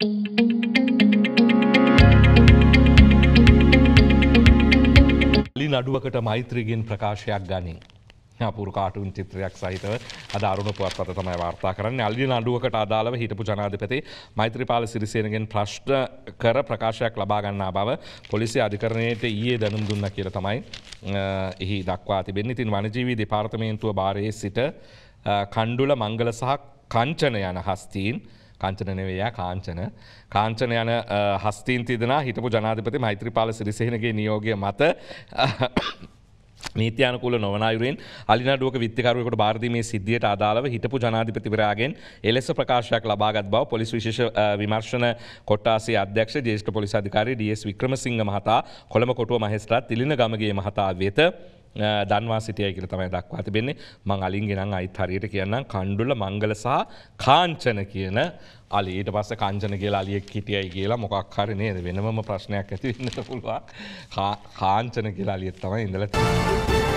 ලි නඩුවකට මෛත්‍රීගෙන් ප්‍රකාශයක් ගනින්. පුර කාටුන් චිත්‍රයක් සහිතව අද අරුණ පුවත්පත තමයි වාර්තා කරන්න අල්ලි නඩුවකට අදාළව හිටපු ජනාධපති මෛත්‍රපාල සිරිසේනගෙන් ප්‍රශ්්න කර ප්‍රකාශයක් ලබාගන්නා බව පොලිසි අධිකරණයට ඊයේ දැනුම් දුන්න කියල තමයි එහි දක්වා තිබෙන්නේ තින් වනජීවී දෙපාර්තමේන්තුව භාරයේ සිට කණ්ඩුල මංගල සහ කංචන යන හස්තීන් කංචනනවයා කාංචන. කාංචන යන හස්තීන් තිදෙන හිටපු ජනාධපති මෛත්‍රපාල සිරිසේනගේ නියෝගය මත නීතියනකුල නොවනයුරෙන් අලිනඩුවක විත්තිකරුවකට භාරදීමේ සිද්ධියට අදාළව හිටපු ජනාධිපතිවරයාගෙන් එලෙස ප්‍රකාශයක් ලබාගත් බව පොලිස් විශේෂ විමර්ශන කොට්ටාසේ අධ්‍යක්ෂ ජේෂ්ඨ පොලිස් අධිකාරී ඩස් වික්‍රමසිංහ මහතා කොළම කොටුව මහෙස්ට්‍රත් තිලින ගමගේ මහතා වෙත දන්වා සිටියය කියල තමයි දක්වා තිබෙන්නේ. මං අලින් ගෙනන් අයිත් හරියට කියන්නම්. කණ්ඩුල මංගල සහ කාංචන කියන අලි. ඊට පස්ස කංචන කියලා අලියෙක් හිටියයි කියලා මොකක් හරි නේද? වෙනම ප්‍රශ්නයක් ඇති වෙන්නට පුළුවන්. කාංචන කියලා අලියත් තමයි ඉඳල.